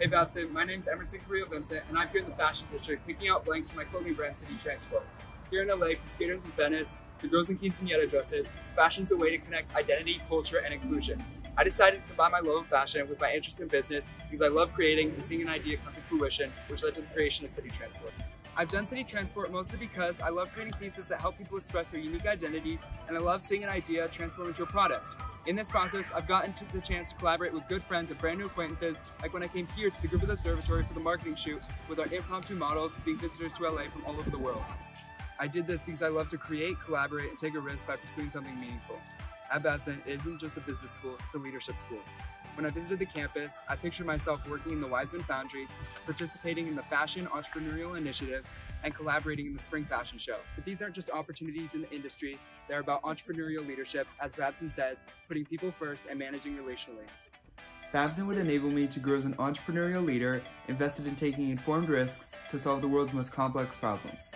Hey Babson, my name is Emerson Carrillo Vincent, and I'm here in the fashion district picking out blanks for my clothing brand City Transport. Here in LA, from skaters in Venice to girls in quinceanera dresses, fashion's a way to connect identity, culture, and inclusion. I decided to combine my love of fashion with my interest in business because I love creating and seeing an idea come to fruition, which led to the creation of City Transport. I've done City Transport mostly because I love creating pieces that help people express their unique identities, and I love seeing an idea transform into a product. In this process, I've gotten the chance to collaborate with good friends and brand new acquaintances, like when I came here to the Griffith Observatory for the marketing shoot with our impromptu models being visitors to LA from all over the world. I did this because I love to create, collaborate, and take a risk by pursuing something meaningful. At Babson, it isn't just a business school, it's a leadership school. When I visited the campus, I pictured myself working in the Weissman Foundry, participating in the Fashion Entrepreneurial Initiative, and collaborating in the Spring Fashion Show. But these aren't just opportunities in the industry, they're about entrepreneurial leadership, as Babson says, putting people first and managing relationally. Babson would enable me to grow as an entrepreneurial leader invested in taking informed risks to solve the world's most complex problems.